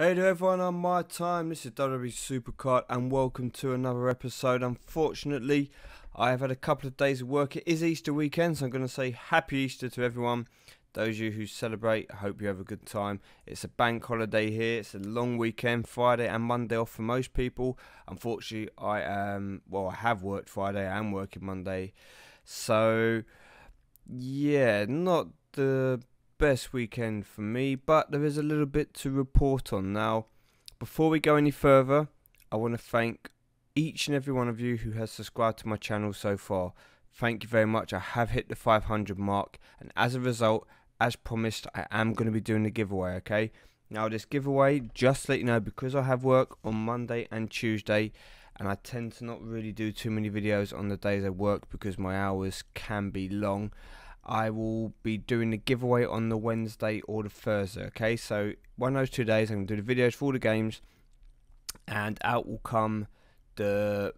Hey there everyone, on MyTyme. This is WWE Supercard and welcome to another episode. Unfortunately, I have had a couple of days of work. It is Easter weekend, so I'm going to say Happy Easter to everyone. Those of you who celebrate, I hope you have a good time. It's a bank holiday here. It's a long weekend, Friday and Monday off for most people. Unfortunately, I am well. I have worked Friday. I am working Monday, so yeah, not the best weekend for me, but there is a little bit to report on. Now, before we go any further, I want to thank each and every one of you who has subscribed to my channel so far. Thank you very much. I have hit the 500 mark, and as a result, as promised, I am going to be doing a giveaway, okay? Now, this giveaway, just let you know, because I have work on Monday and Tuesday, and I tend to not really do too many videos on the days I work because my hours can be long. I will be doing the giveaway on the Wednesday or the Thursday. Okay, so one of those two days, I'm going to do the videos for all the games, and out will come the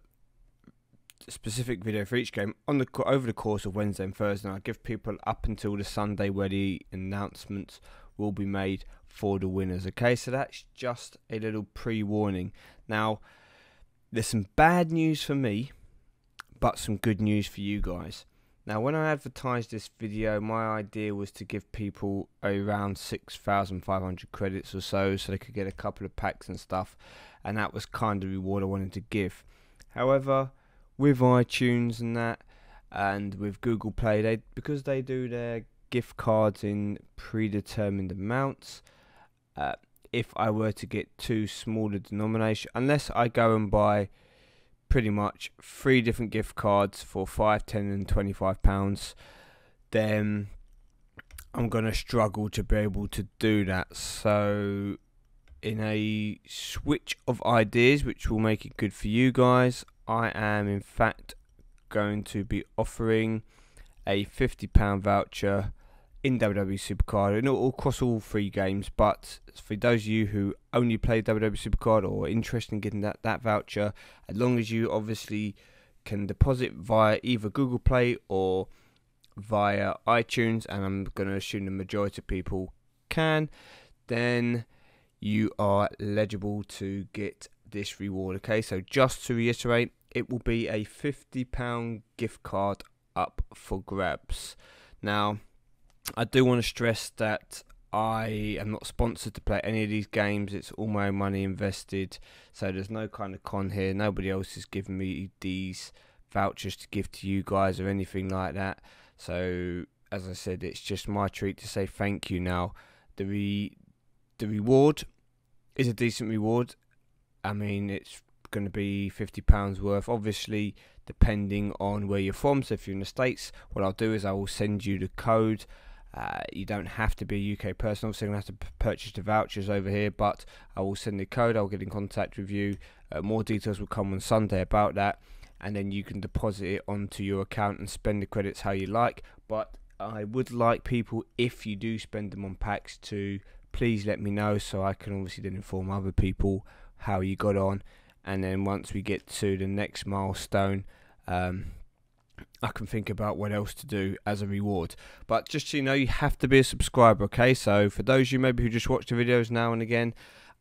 specific video for each game on the over the course of Wednesday and Thursday. And I'll give people up until the Sunday where the announcements will be made for the winners. Okay, so that's just a little pre-warning. Now, there's some bad news for me, but some good news for you guys. Now, when I advertised this video, my idea was to give people around 6,500 credits or so, so they could get a couple of packs and stuff, and that was kind of the reward I wanted to give. However, with iTunes and that, and with Google Play, they because they do their gift cards in predetermined amounts. Uh, if I were to get too small a denomination, unless I go and buy pretty much three different gift cards for five, ten, and twenty-five pounds, then I'm gonna struggle to be able to do that. So, in a switch of ideas, which will make it good for you guys, I am in fact going to be offering a fifty pound voucher in WWE Supercard, and across all three games. But for those of you who only play WWE Supercard or are interested in getting that, that voucher, as long as you obviously can deposit via either Google Play or via iTunes, and I'm going to assume the majority of people can, then you are eligible to get this reward. Okay, so just to reiterate, it will be a £50 gift card up for grabs. Now, I do want to stress that I am not sponsored to play any of these games. It's all my own money invested, so there's no kind of con here. Nobody else is giving me these vouchers to give to you guys or anything like that. So, as I said, it's just my treat to say thank you. Now, the re- the reward is a decent reward. I mean, it's going to be fifty pounds worth. Obviously, depending on where you're from. So, if you're in the states, what I'll do is I will send you the code uh, you don't have to be a UK person. Obviously, I'm going to have to purchase the vouchers over here, but I will send the code. I'll get in contact with you. Uh, more details will come on Sunday about that, and then you can deposit it onto your account and spend the credits how you like. But I would like people, if you do spend them on packs, to please let me know so I can obviously then inform other people how you got on. And then once we get to the next milestone, um, I can think about what else to do as a reward. But just so you know, you have to be a subscriber, okay? So for those of you maybe who just watch the videos now and again,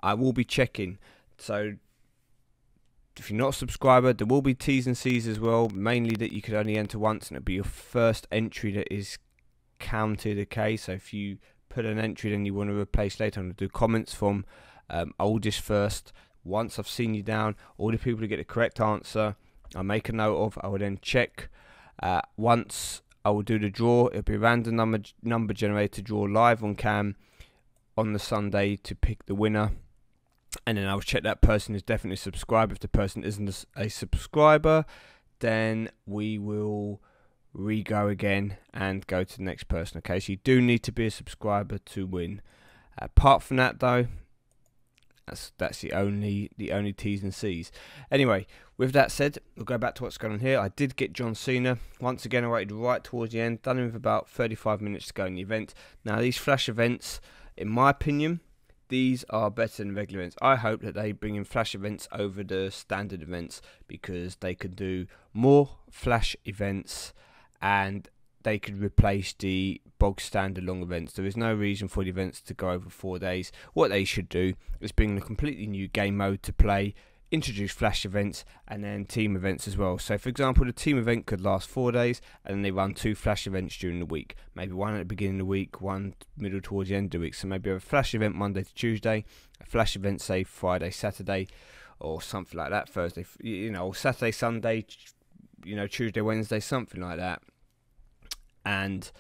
I will be checking. So if you're not a subscriber, there will be T's and C's as well. Mainly that you could only enter once and it'll be your first entry that is counted, okay? So if you put an entry then you want to replace later, I'm going to do comments from um, oldest first. Once I've seen you down, all the people who get the correct answer, I make a note of. I will then check uh, once I will do the draw. It'll be random number number generator draw live on cam on the Sunday to pick the winner. And then I'll check that person is definitely subscribed. If the person isn't a subscriber, then we will re-go again and go to the next person. Okay, so you do need to be a subscriber to win. Apart from that, though, that's that's the only the only T's and C's. Anyway, with that said, we'll go back to what's going on here. I did get John Cena once again. I waited right towards the end, done him with about 35 minutes to go in the event. Now these flash events, in my opinion, these are better than regular events. I hope that they bring in flash events over the standard events because they can do more flash events and they could replace the bog standard long events. There is no reason for the events to go over four days. What they should do is bring a completely new game mode to play, introduce flash events, and then team events as well. So, for example, the team event could last four days, and then they run two flash events during the week. Maybe one at the beginning of the week, one middle towards the end of the week. So maybe a flash event Monday to Tuesday, a flash event say Friday, Saturday, or something like that. Thursday, you know, Saturday, Sunday, you know, Tuesday, Wednesday, something like that. And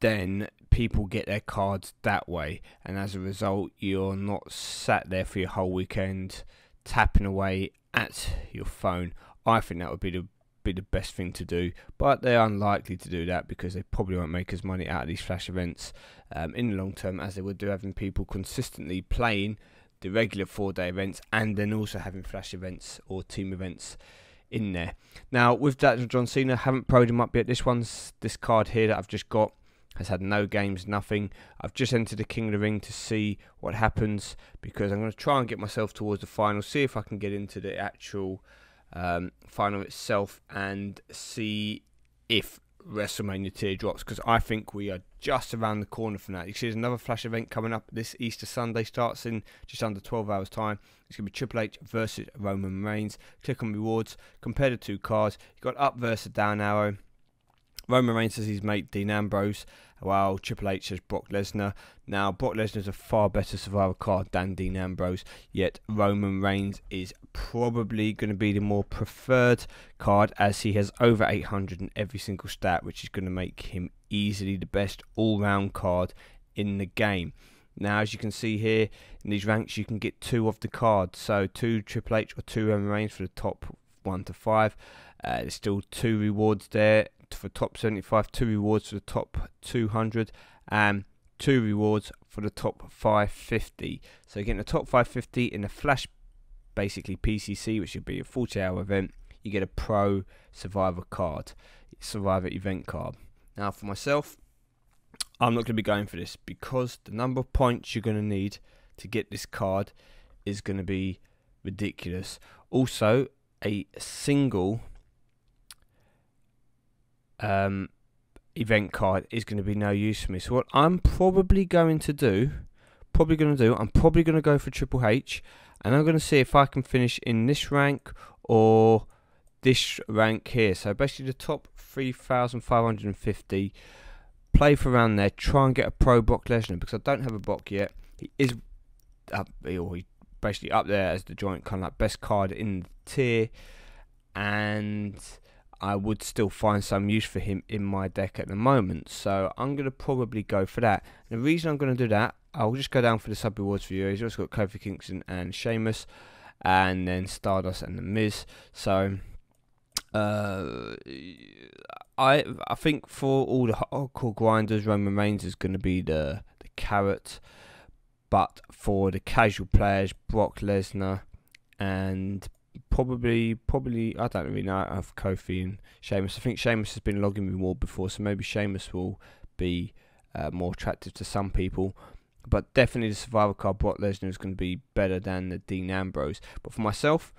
then people get their cards that way, and as a result, you're not sat there for your whole weekend tapping away at your phone. I think that would be the be the best thing to do, but they're unlikely to do that because they probably won't make as money out of these flash events um, in the long term as they would do having people consistently playing the regular four day events and then also having flash events or team events in there. Now with that John Cena, haven't proed him up yet. This one's this card here that I've just got has had no games, nothing. I've just entered the King of the Ring to see what happens because I'm going to try and get myself towards the final, see if I can get into the actual um, final itself and see if WrestleMania tier drops because I think we are just around the corner from that. You see, there's another flash event coming up this Easter Sunday, starts in just under 12 hours' time. It's going to be Triple H versus Roman Reigns. Click on rewards, compare the two cards. You've got up versus down arrow. Roman Reigns says he's mate Dean Ambrose, while Triple H says Brock Lesnar. Now, Brock Lesnar is a far better survivor card than Dean Ambrose, yet Roman Reigns is probably going to be the more preferred card as he has over 800 in every single stat, which is going to make him easily the best all round card in the game. Now, as you can see here in these ranks, you can get two of the cards. So, two Triple H or two Roman Reigns for the top one to five. Uh, there's still two rewards there for top 75, two rewards for the top 200, and two rewards for the top 550. So getting the top 550 in a flash, basically PCC, which would be a 40-hour event, you get a pro survivor card, survivor event card. Now for myself, I'm not going to be going for this because the number of points you're going to need to get this card is going to be ridiculous. Also, a single um, event card is going to be no use for me. So what I'm probably going to do, probably going to do, I'm probably going to go for Triple H, and I'm going to see if I can finish in this rank or this rank here. So basically the top 3,550. Play for around there. Try and get a pro Brock Lesnar because I don't have a Brock yet. He is up, or he basically up there as the joint kind of like best card in the tier, and I would still find some use for him in my deck at the moment. So I'm going to probably go for that. And the reason I'm going to do that, I'll just go down for the sub rewards for you. He's also got Kofi Kingston and Sheamus, and then Stardust and The Miz. So uh, I I think for all the hardcore grinders, Roman Reigns is going to be the the carrot. But for the casual players, Brock Lesnar and probably, probably, I don't really know of Kofi and Sheamus. I think Sheamus has been logging me more before, so maybe Sheamus will be uh, more attractive to some people. But definitely the Survivor card Brock Lesnar is going to be better than the Dean Ambrose. But for myself,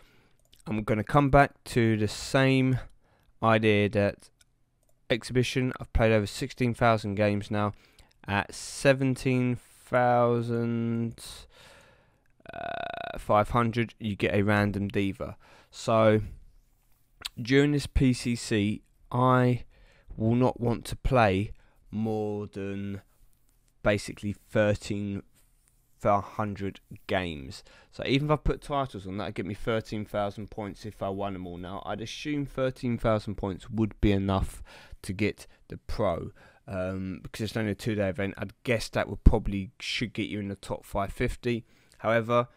I'm going to come back to the same idea that exhibition. I've played over 16,000 games now. At 17,000 uh, 500, you get a random diva. So during this PCC, I will not want to play more than basically 13,500 games. So even if I put titles on, that would get me 13,000 points if I won them all. Now, I'd assume 13,000 points would be enough to get the pro. Um, because it's only a two day event, I'd guess that would probably should get you in the top 550. However,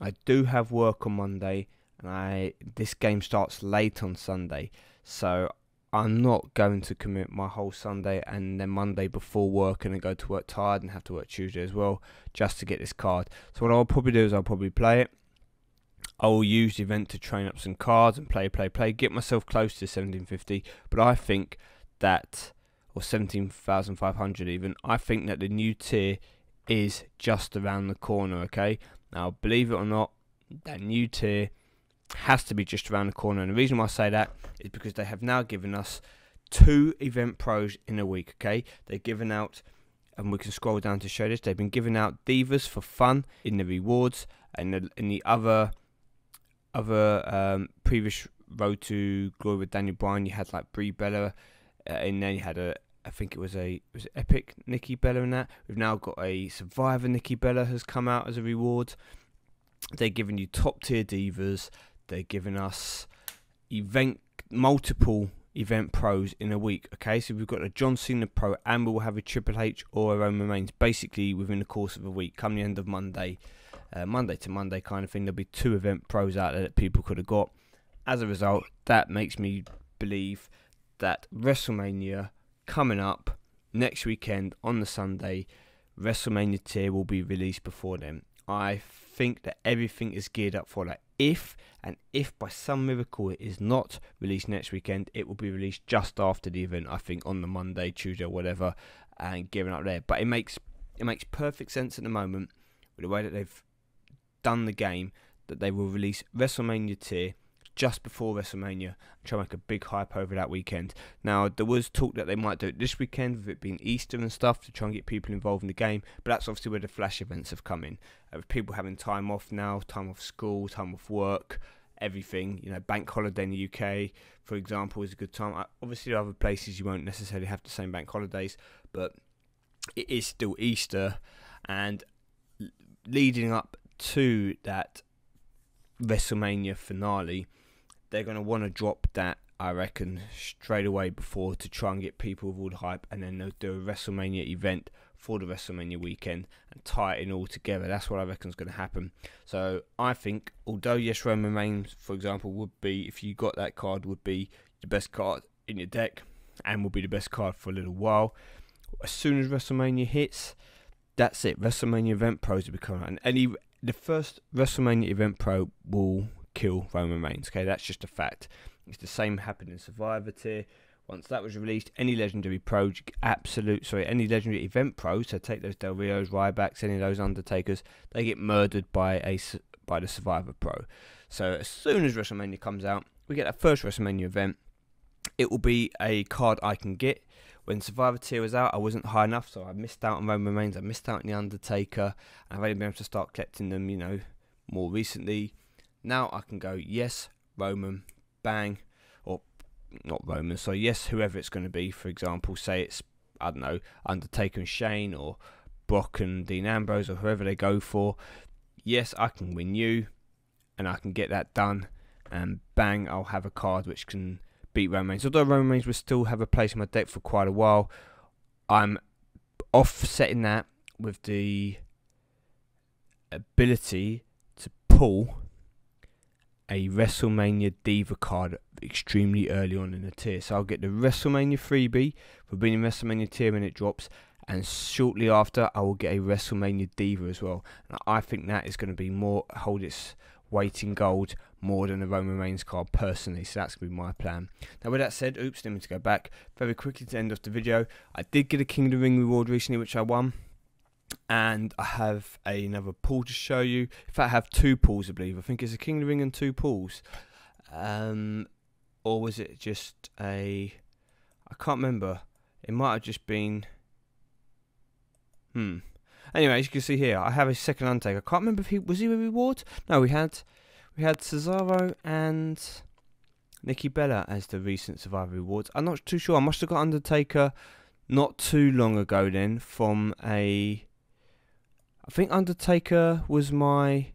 I do have work on Monday, and I this game starts late on Sunday, so I'm not going to commit my whole Sunday and then Monday before work and then go to work tired and have to work Tuesday as well just to get this card. So what I'll probably do is I'll probably play it. I will use the event to train up some cards and play, play, play, get myself close to 1750. But I think that, or 17,500 even, I think that the new tier is just around the corner, okay? Now, believe it or not, that new tier has to be just around the corner. And the reason why I say that is because they have now given us two event pros in a week. Okay, they're giving out, and we can scroll down to show this. They've been giving out divas for fun in the rewards, and the, in the other other um, previous road to glory with Daniel Bryan, you had like Brie Bella, uh, and then you had a I think it was a was Epic Nikki Bella in that. We've now got a Survivor Nikki Bella has come out as a reward. They're giving you top tier divas. They're giving us event multiple event pros in a week. Okay, so we've got a John Cena pro, and we'll have a Triple H or a Roman Reigns basically within the course of a week. Come the end of Monday, uh, Monday to Monday kind of thing. There'll be two event pros out there that people could have got. As a result, that makes me believe that WrestleMania coming up next weekend on the Sunday, WrestleMania tier will be released before then. I think that everything is geared up for that. If and if by some miracle it is not released next weekend, it will be released just after the event. I think on the Monday, Tuesday, whatever, and gearing up there. But it makes it makes perfect sense at the moment with the way that they've done the game that they will release WrestleMania tier just before WrestleMania and try to make a big hype over that weekend. Now, there was talk that they might do it this weekend with it being Easter and stuff to try and get people involved in the game, but that's obviously where the flash events have come in. Uh, with people having time off now, time off school, time off work, everything. You know, bank holiday in the UK, for example, is a good time. Obviously, other places you won't necessarily have the same bank holidays, but it is still Easter, and leading up to that WrestleMania finale, they're going to want to drop that, I reckon, straight away before to try and get people with all the hype, and then they'll do a WrestleMania event for the WrestleMania weekend and tie it in all together. That's what I reckon is going to happen. So I think, although yes, Roman Reigns, for example, would be if you got that card, would be the best card in your deck, and will be the best card for a little while. As soon as WrestleMania hits, that's it. WrestleMania Event Pros will become and any the first WrestleMania Event Pro will kill Roman Reigns. Okay, that's just a fact. It's the same happened in Survivor tier. Once that was released, any legendary pro, absolute, sorry, any legendary event pro, so take those Del Rios, Rybacks, any of those Undertakers, they get murdered by a by the Survivor Pro. So as soon as WrestleMania comes out, we get that first WrestleMania event. It will be a card I can get. When Survivor Tier was out, I wasn't high enough, so I missed out on Roman Reigns. I missed out on the Undertaker. I've only been able to start collecting them, you know, more recently. Now I can go, yes, Roman, bang, or not Roman, so yes, whoever it's going to be. For example, say it's, I don't know, Undertaker and Shane, or Brock and Dean Ambrose, or whoever they go for. Yes, I can win you, and I can get that done, and bang, I'll have a card which can beat Roman Reigns. Although Roman Reigns will still have a place in my deck for quite a while, I'm offsetting that with the ability to pull a WrestleMania Diva card extremely early on in the tier. So I'll get the WrestleMania freebie for being in WrestleMania tier when it drops, and shortly after I will get a WrestleMania Diva as well. And I think that is going to be more hold its weight in gold more than the Roman Reigns card personally. So that's going to be my plan. Now with that said, oops, let me to go back very quickly to end off the video. I did get a King of the Ring reward recently, which I won and I have another pool to show you. In fact, I have two pools, I believe. I think it's a King of the Ring and two pools. Um, or was it just a. I can't remember. It might have just been. Hmm. Anyway, as you can see here, I have a second Undertaker. I can't remember if he was he a reward. No, we had we had Cesaro and Nikki Bella as the recent Survivor rewards. I'm not too sure. I must have got Undertaker not too long ago then from a think Undertaker was my.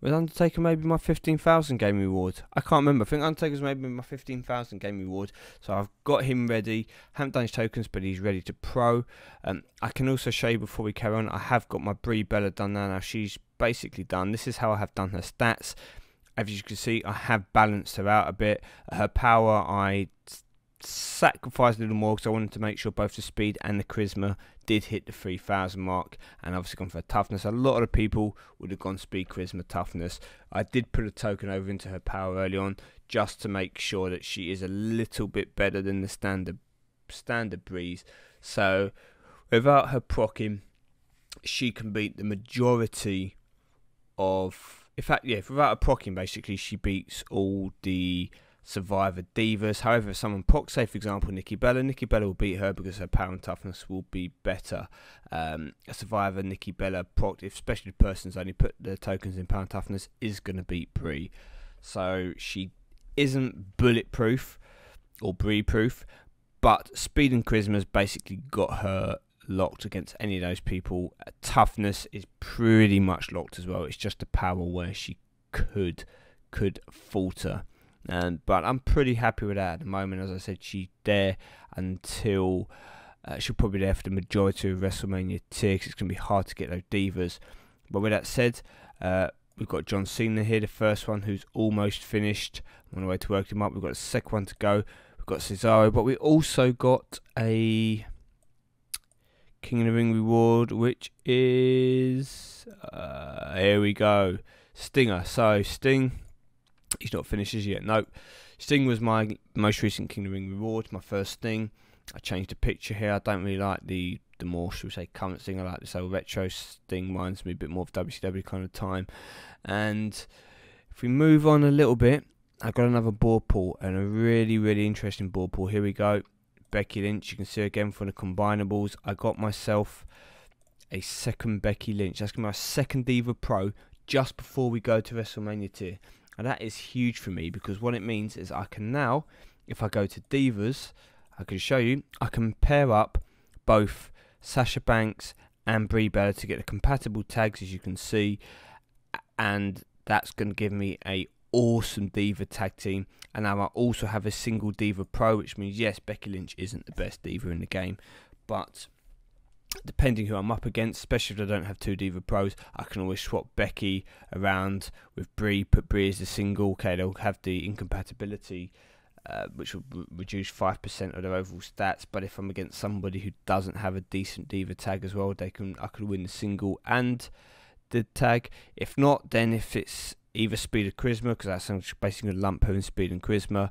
Was Undertaker maybe my 15,000 game reward? I can't remember. I think Undertaker's maybe my 15,000 game reward. So I've got him ready. Haven't done his tokens, but he's ready to pro. Um, I can also show you before we carry on. I have got my Brie Bella done now. Now she's basically done. This is how I have done her stats. As you can see, I have balanced her out a bit. Her power, I sacrificed a little more because I wanted to make sure both the speed and the charisma did hit the 3000 mark and obviously gone for toughness. A lot of people would have gone speed, charisma, toughness. I did put a token over into her power early on just to make sure that she is a little bit better than the standard standard Bries. So without her procking, she can beat the majority of in fact, yeah, without a procking, basically, she beats all the Survivor divas. However, if someone procs, say for example Nikki Bella, Nikki Bella will beat her because her power and toughness will be better. Um, a Survivor Nikki Bella proc, especially the person's only put the tokens in power and toughness, is going to beat Brie. So she isn't bulletproof or Brie proof, but speed and charisma's basically got her locked against any of those people. Toughness is pretty much locked as well. It's just a power where she could could falter. But I'm pretty happy with that at the moment. As I said, she's there until uh, she'll probably be there for the majority of WrestleMania 2 Cause it's gonna be hard to get those divas. But with that said, uh, we've got John Cena here, the first one who's almost finished. On the way to work him up. We've got the second one to go. We've got Cesaro, but we also got a King of the Ring reward, which is uh, here we go, Stinger. So Sting, he's not finished yet. Nope. Sting was my most recent King of Ring reward, my first Sting. I changed the picture here. I don't really like the the more, should we say, current Sting. I like this old retro Sting. Reminds me a bit more of WCW kind of time. And if we move on a little bit, I've got another board pool and a really, really interesting board pool. Here we go. Becky Lynch. You can see again from the combinables. I got myself a second Becky Lynch. That's my second Diva Pro just before we go to WrestleMania tier. And that is huge for me because what it means is I can now, if I go to Divas, I can show you, I can pair up both Sasha Banks and Brie Bella to get the compatible tags as you can see. And that's going to give me a awesome Diva tag team. And now I also have a single Diva Pro, which means, yes, Becky Lynch isn't the best Diva in the game, but depending who I'm up against, especially if I don't have two Diva Pros, I can always swap Becky around with Brie, put Brie as a single. Okay, they'll have the incompatibility. Uh, which will reduce 5% of their overall stats. But if I'm against somebody who doesn't have a decent Diva tag as well, they can I could win the single and the tag. If not, then if it's either speed or charisma, because that's basically a lump her in speed and charisma.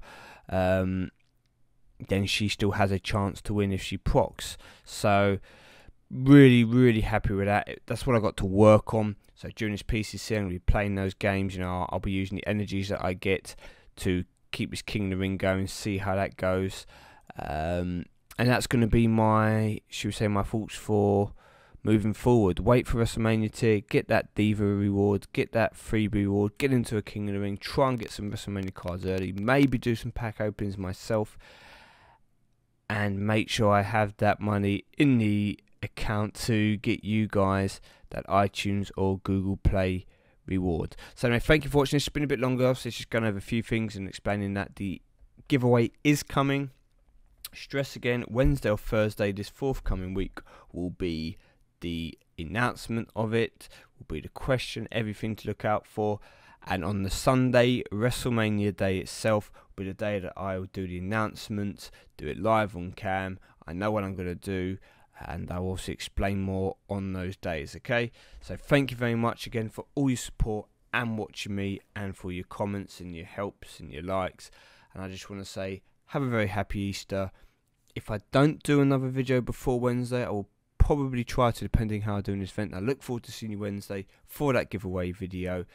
Um, then she still has a chance to win if she procs. So really, really happy with that. That's what I got to work on. So during this PCC, I'm going to be playing those games. You know, I'll, be using the energies that I get to keep this King of the Ring going, see how that goes. Um, and that's going to be my, should we say, my thoughts for moving forward. Wait for WrestleMania tier, get that Diva reward, get that freebie reward, get into a King of the Ring, try and get some WrestleMania cards early, maybe do some pack openings myself, and make sure I have that money in the account to get you guys that iTunes or Google Play reward. So anyway, thank you for watching. It's been a bit longer, so it's just going over a few things and explaining that the giveaway is coming. Stress again, Wednesday or Thursday this forthcoming week will be the announcement of it, will be the question, everything to look out for. And on the Sunday, WrestleMania day itself, will be the day that I will do the announcement, do it live on cam. I know what I'm going to do, and I'll also explain more on those days, okay? So, thank you very much again for all your support and watching me, and for your comments and your helps and your likes. And I just want to say, have a very happy Easter. If I don't do another video before Wednesday, I will probably try to, depending how I do in this event. I look forward to seeing you Wednesday for that giveaway video.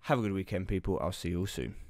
Have a good weekend, people. I'll see you all soon.